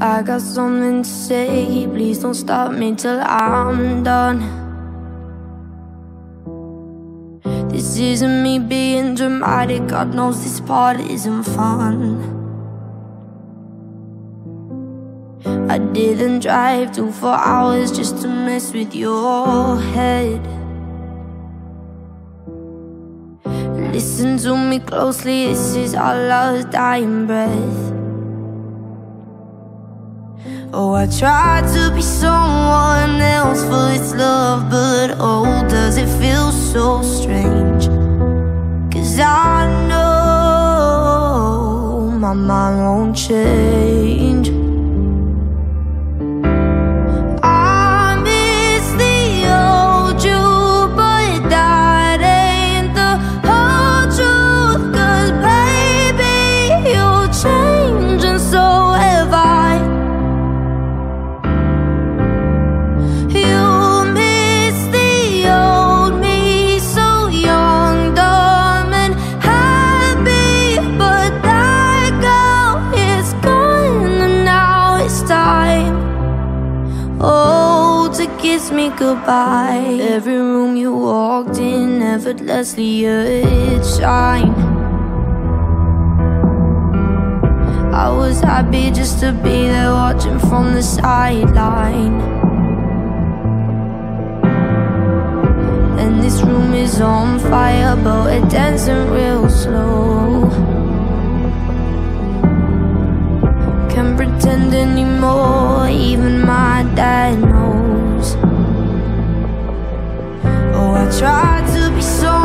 I got something to say, please don't stop me till I'm done. This isn't me being dramatic, God knows this part isn't fun. I didn't drive two four hours just to mess with your head. Listen to me closely, this is our last dying breath. Oh, I tried to be someone else for this love, but oh, does it feel so strange? Cause I know my mind won't change. Kiss me goodbye. Every room you walked in Effortlessly you'd shine. I was happy just to be there Watching from the sideline. And this room is on fire But we're dancing real slow. Can't pretend anymore Even my dad knows tried to be someone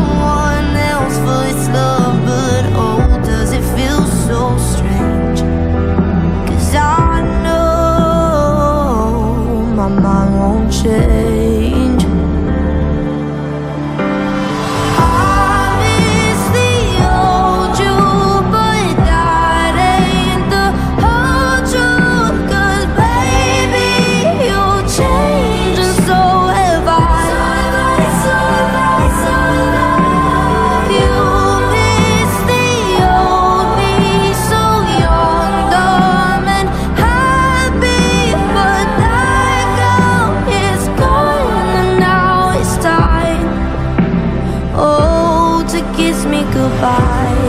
Bye.